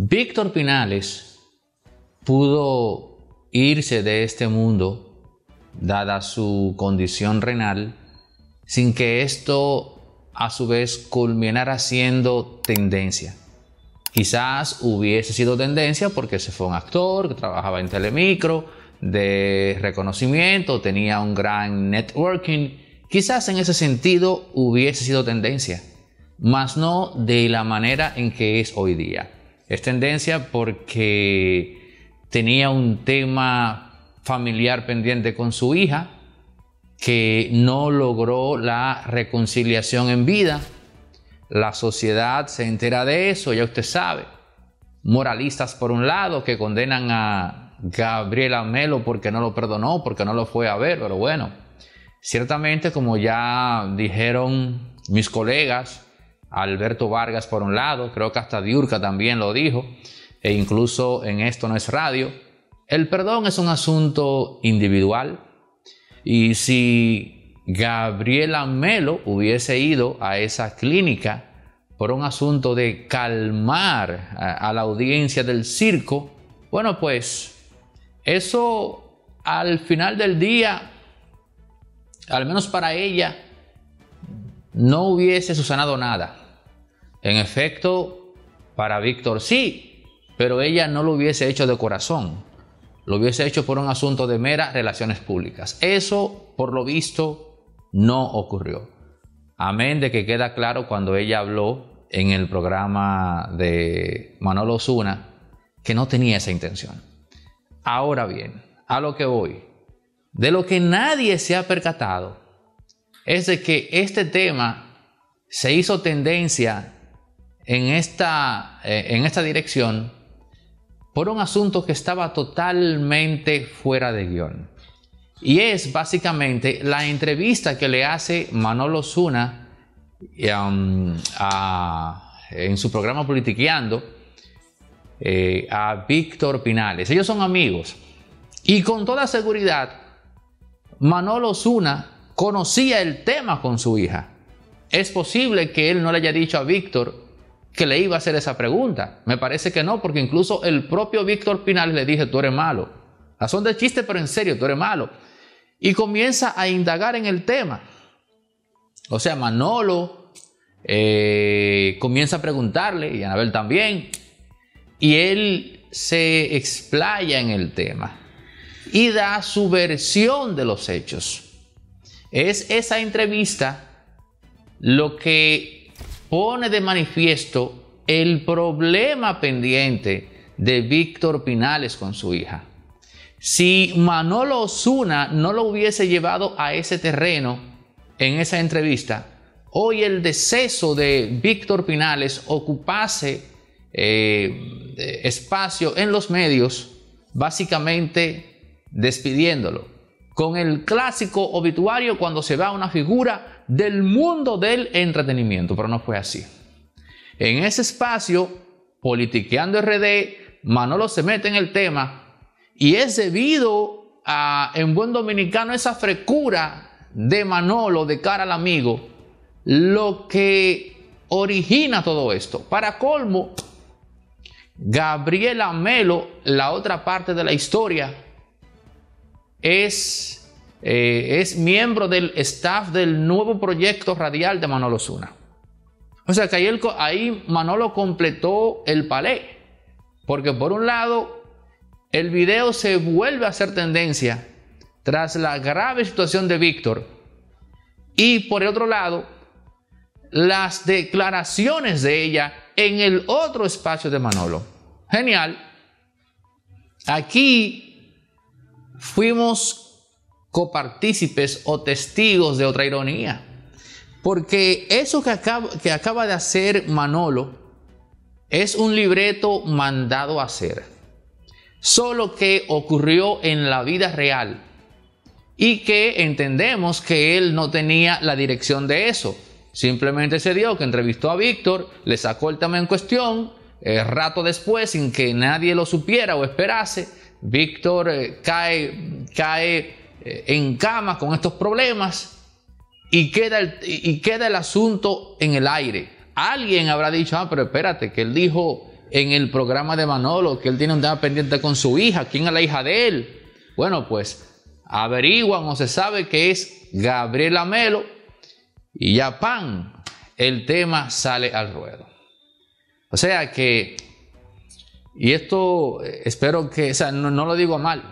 Víctor Pinales pudo irse de este mundo, dada su condición renal, sin que esto a su vez culminara siendo tendencia. Quizás hubiese sido tendencia porque se fue un actor que trabajaba en Telemicro, de reconocimiento, tenía un gran networking. Quizás en ese sentido hubiese sido tendencia, mas no de la manera en que es hoy día. Es tendencia porque tenía un tema familiar pendiente con su hija que no logró la reconciliación en vida la sociedad se entera de eso, ya usted sabe. Moralistas por un lado que condenan a Gabriela Melo porque no lo perdonó, porque no lo fue a ver, pero bueno, ciertamente como ya dijeron mis colegas, Alberto Vargas por un lado, creo que hasta Diurca también lo dijo, e incluso en esto no es radio, el perdón es un asunto individual. Y si Gabriela Melo hubiese ido a esa clínica por un asunto de calmar a, la audiencia del circo, bueno, pues eso al final del día, al menos para ella, no hubiese susanado nada. En efecto, para Víctor sí, pero ella no lo hubiese hecho de corazón. Lo hubiese hecho por un asunto de mera relaciones públicas. Eso, por lo visto, no ocurrió. Amén de que queda claro cuando ella habló en el programa de Manolo Osuna que no tenía esa intención. Ahora bien, a lo que voy, de lo que nadie se ha percatado es de que este tema se hizo tendencia en esta, eh, en esta dirección por un asunto que estaba totalmente fuera de guion. Y es básicamente la entrevista que le hace Manolo Zuna um, en su programa Politiqueando eh, a Víctor Pinales. Ellos son amigos. Y con toda seguridad, Manolo Zuna conocía el tema con su hija. Es posible que él no le haya dicho a Víctor que le iba a hacer esa pregunta. Me parece que no, porque incluso el propio Víctor Pinales le dice, tú eres malo. Son de chiste, pero en serio, tú eres malo y comienza a indagar en el tema. O sea, Manolo eh, comienza a preguntarle, y Anabel también, y él se explaya en el tema y da su versión de los hechos. Es esa entrevista lo que pone de manifiesto el problema pendiente de Víctor Pinales con su hija. Si Manolo Osuna no lo hubiese llevado a ese terreno en esa entrevista, hoy el deceso de Víctor Pinales ocupase eh, espacio en los medios, básicamente despidiéndolo. Con el clásico obituario cuando se va una figura del mundo del entretenimiento, pero no fue así. En ese espacio, politiqueando RD, Manolo se mete en el tema y es debido a, en buen dominicano, esa frecura de Manolo de cara al amigo, lo que origina todo esto. Para colmo, Gabriela Melo, la otra parte de la historia, es, eh, es miembro del staff del nuevo proyecto radial de Manolo Zuna. O sea que ahí, ahí Manolo completó el palé. Porque por un lado el video se vuelve a hacer tendencia tras la grave situación de Víctor y por el otro lado, las declaraciones de ella en el otro espacio de Manolo. Genial. Aquí fuimos copartícipes o testigos de otra ironía. Porque eso que acaba, que acaba de hacer Manolo es un libreto mandado a hacer solo que ocurrió en la vida real y que entendemos que él no tenía la dirección de eso. Simplemente se dio que entrevistó a Víctor, le sacó el tema en cuestión, eh, rato después, sin que nadie lo supiera o esperase, Víctor eh, cae, cae eh, en cama con estos problemas y queda, el, y queda el asunto en el aire. Alguien habrá dicho, ah, pero espérate, que él dijo en el programa de Manolo que él tiene un tema pendiente con su hija. ¿Quién es la hija de él? Bueno, pues averiguan o se sabe que es Gabriela Melo y ya pan, el tema sale al ruedo. O sea que, y esto eh, espero que, o sea, no, lo digo mal,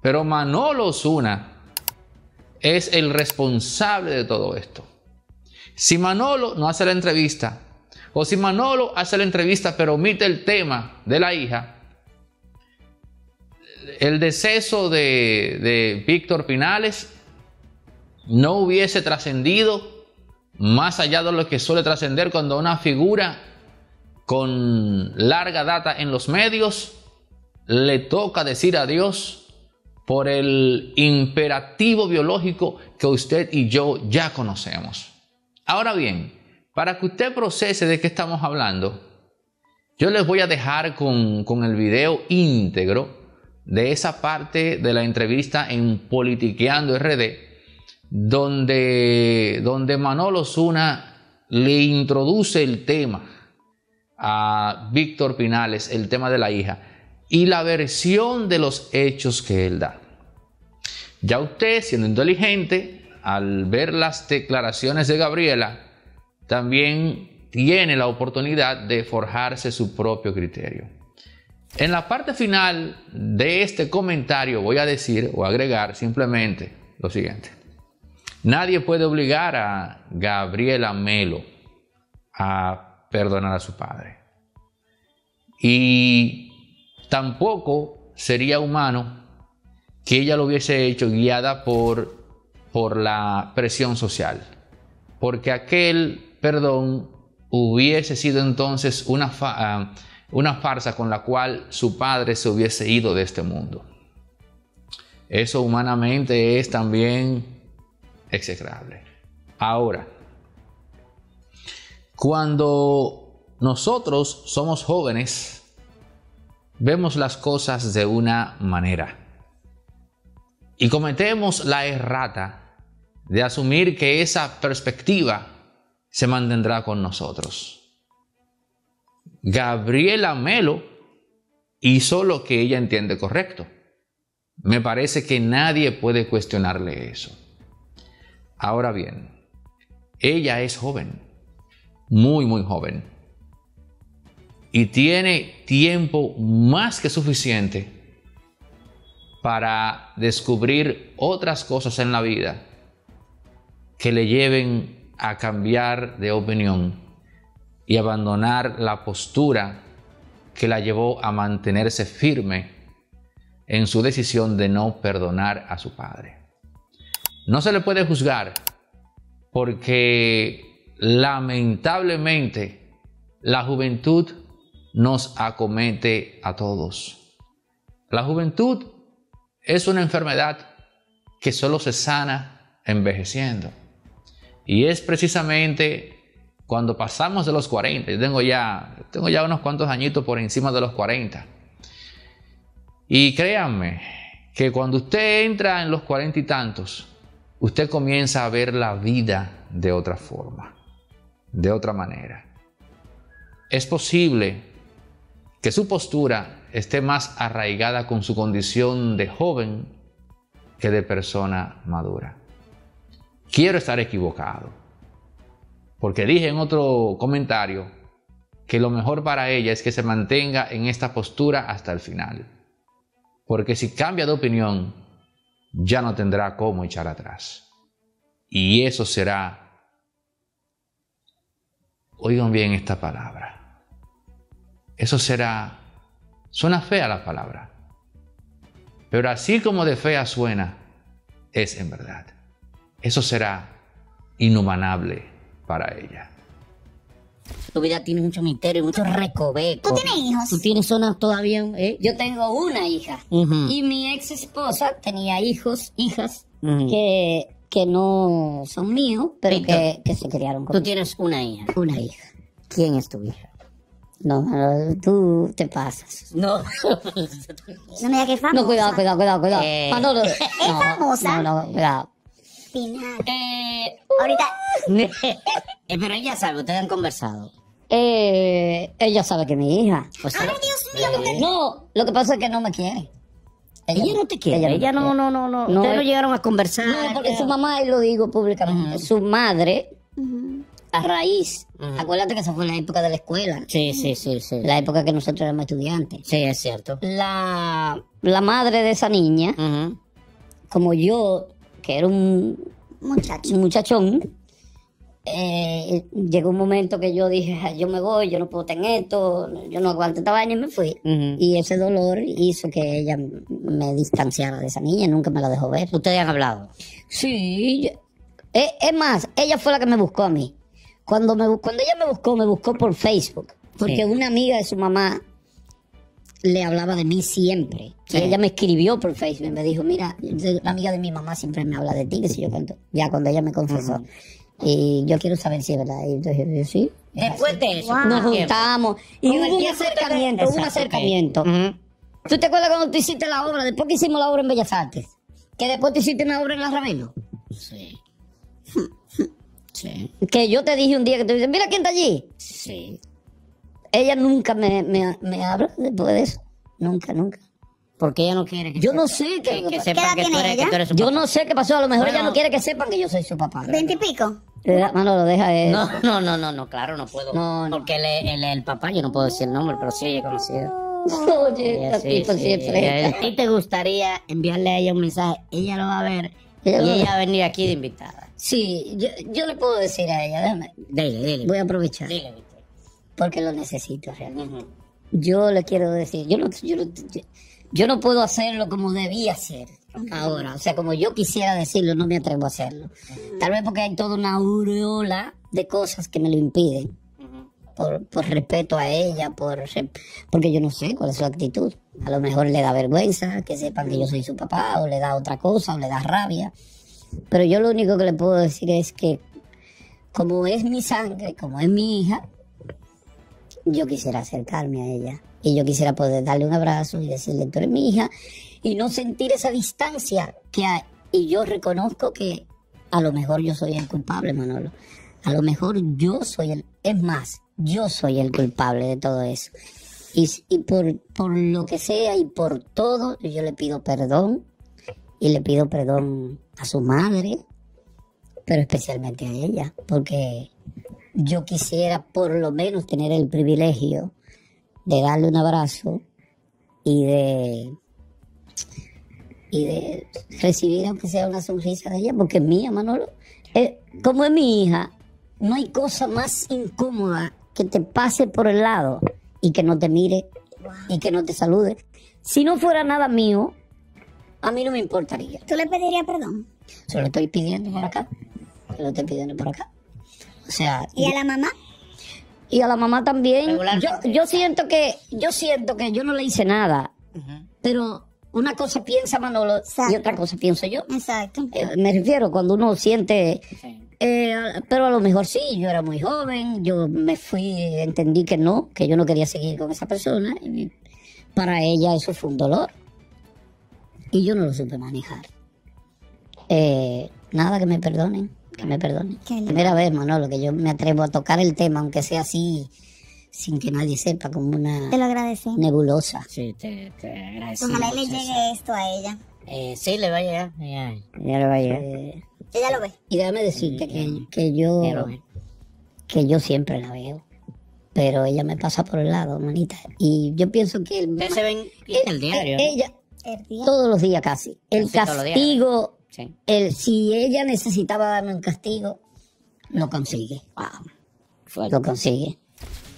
pero Manolo Zuna es el responsable de todo esto. Si Manolo no hace la entrevista, o si Manolo hace la entrevista pero omite el tema de la hija, el deceso de, Víctor Pinales no hubiese trascendido más allá de lo que suele trascender cuando una figura con larga data en los medios le toca decir adiós por el imperativo biológico que usted y yo ya conocemos. Ahora bien, para que usted procese de qué estamos hablando, yo les voy a dejar con, con el video íntegro de esa parte de la entrevista en Politiqueando RD, donde, donde Manolo Zuna le introduce el tema a Víctor Pinales, el tema de la hija, y la versión de los hechos que él da. Ya usted, siendo inteligente, al ver las declaraciones de Gabriela, también tiene la oportunidad de forjarse su propio criterio. En la parte final de este comentario voy a decir o agregar simplemente lo siguiente. Nadie puede obligar a Gabriela Melo a perdonar a su padre. Y tampoco sería humano que ella lo hubiese hecho guiada por, por la presión social. Porque aquel perdón hubiese sido entonces una... Uh, una farsa con la cual su padre se hubiese ido de este mundo. Eso humanamente es también execrable. Ahora, cuando nosotros somos jóvenes, vemos las cosas de una manera y cometemos la errata de asumir que esa perspectiva se mantendrá con nosotros. Gabriela Melo hizo lo que ella entiende correcto. Me parece que nadie puede cuestionarle eso. Ahora bien, ella es joven, muy, muy joven, y tiene tiempo más que suficiente para descubrir otras cosas en la vida que le lleven a cambiar de opinión y abandonar la postura que la llevó a mantenerse firme en su decisión de no perdonar a su padre. No se le puede juzgar porque lamentablemente la juventud nos acomete a todos. La juventud es una enfermedad que solo se sana envejeciendo. Y es precisamente cuando pasamos de los 40, yo tengo ya, tengo ya unos cuantos añitos por encima de los 40. Y créanme que cuando usted entra en los 40 y tantos, usted comienza a ver la vida de otra forma, de otra manera. Es posible que su postura esté más arraigada con su condición de joven que de persona madura. Quiero estar equivocado porque dije en otro comentario que lo mejor para ella es que se mantenga en esta postura hasta el final. Porque si cambia de opinión, ya no tendrá cómo echar atrás. Y eso será, oigan bien esta palabra, eso será, suena fea la palabra, pero así como de fea suena, es en verdad. Eso será inhumanable para ella. Tu vida tiene mucho misterio y mucho recoveco. ¿Tú tienes hijos? ¿Tú tienes zonas todavía? Eh? Yo tengo una hija. Y mi ex esposa tenía hijos, hijas, que, que no son míos, pero que, que, se criaron con Tú tienes una hija. Una hija. ¿Quién es tu hija? No, tú te pasas. No. no me digas que famosa. No, cuidado, cuidado, cuidado, cuidado. Eh. no, ¿Es famosa? No, no, cuidado. Eh, ahorita. eh, pero ella sabe, ustedes han conversado. Eh, ella sabe que es mi hija. Pues, Ay, Dios mío, No, lo que pasa es que no me quiere. Ella, no te quiere. Ella, no, no, no, no, no. Ustedes no llegaron a conversar. No, porque su mamá, y lo digo públicamente, su madre, a raíz. Acuérdate que esa fue la época de la escuela. Sí, sí, sí, sí. La época que nosotros éramos estudiantes. Sí, es cierto. La, la madre de esa niña, como yo, que era un muchacho, un muchachón, eh, llegó un momento que yo dije, "Ay, yo me voy, yo no puedo tener esto, yo no aguanto esta vaina y me fui. Y ese dolor hizo que ella me distanciara de esa niña, nunca me la dejó ver. Ustedes han hablado. Sí, eh, es más, ella fue la que me buscó a mí. Cuando, me, cuando ella me buscó, me buscó por Facebook, porque Sí. una amiga de su mamá le hablaba de mí siempre. Sí. Y ella me escribió por Facebook y me dijo, mira, la amiga de mi mamá siempre me habla de ti, que sé yo cuánto. Ya cuando ella me confesó. Y yo quiero saber si es verdad. Y entonces yo, sí. Después de eso. Nos juntamos y hubo un acercamiento, hubo un acercamiento. Ujú. ¿Tú te acuerdas cuando tú hiciste la obra, después que hicimos la obra en Bellas Artes? Que después tú hiciste una obra en la Ravelo. Sí. Sí. Que yo te dije un día que tú dices, mira quién está allí. Sí. Ella nunca me, me, me habla después de eso. Nunca, nunca. Porque ella no quiere que Yo no sepa- sé qué- que, que ¿Qué sepan edad que tú, tiene eres, que ella? tú eres su Yo papá. no sé qué pasó. A lo mejor ella no quiere que sepan que yo soy su papá. ¿Veinte y pico? Deja- Manolo, deja. No, no, no, no, no, claro, no puedo. No, no. Porque él es, es el papá, yo no puedo decir el nombre, pero sí ella es conocida. Oye, Ella esta sí, tipa sí, siempre. ella- ¿A ti te gustaría enviarle a ella un mensaje? Ella lo va a ver Ella lo y ella va a venir aquí de invitada. Sí, yo, yo le puedo decir a ella, déjame. Dile, dile. Voy a aprovechar. Dile. Porque lo necesito realmente. Yo le quiero decir, yo no, yo, no, yo no puedo hacerlo como debía hacer ahora. O sea, como yo quisiera decirlo, no me atrevo a hacerlo. Tal vez porque hay toda una aureola de cosas que me lo impiden. Por, por respeto a ella, por porque yo no sé cuál es su actitud. A lo mejor le da vergüenza que sepan que yo soy su papá, o le da otra cosa, o le da rabia. Pero yo lo único que le puedo decir es que, como es mi sangre, como es mi hija, yo quisiera acercarme a ella y yo quisiera poder darle un abrazo y decirle, tú eres mi hija, y no sentir esa distancia que hay. Y yo reconozco que a lo mejor yo soy el culpable, Manolo. A lo mejor yo soy el, es más, yo soy el culpable de todo eso. Y, y por, por lo que sea y por todo, yo le pido perdón y le pido perdón a su madre, pero especialmente a ella, porque yo quisiera por lo menos tener el privilegio de darle un abrazo y de y de recibir aunque sea una sonrisa de ella, porque es mía, Manolo. Eh, como es mi hija, no hay cosa más incómoda que te pase por el lado y que no te mire y que no te salude. Si no fuera nada mío, a mí no me importaría. ¿Tú le pedirías perdón? Se lo estoy pidiendo por acá. Se lo estoy pidiendo por acá. O sea, ¿Y a la mamá? y a la mamá también. Yo, yo siento que, yo siento que yo no le hice nada. Pero una cosa piensa Manolo y otra cosa pienso yo. Exacto. Eh, me refiero cuando uno siente, Sí. eh, pero a lo mejor sí, yo era muy joven, yo me fui, entendí que no, que yo no quería seguir con esa persona y para ella eso fue un dolor y yo no lo supe manejar. Eh, nada, que me perdonen, que me perdonen. Primera vez, Manolo, que yo me atrevo a tocar el tema, aunque sea así, sin que nadie sepa, como una Te lo agradecemos. nebulosa. Sí, te, te agradezco. Ojalá le llegue eso. esto a ella. Eh, sí, le va a llegar. Ya. Ya lo vaya. Eh, Ella lo ve. y déjame decirte que, que yo... Ya lo ve. que yo siempre la veo. Pero ella me pasa por el lado, manita. Y yo pienso que el, Ustedes se ven eh, el diario. ¿no? eh, ella, El día. todos los días casi. El Casi castigo, Sí. el, si ella necesitaba darme un castigo, lo consigue. Fuerte. Lo consigue.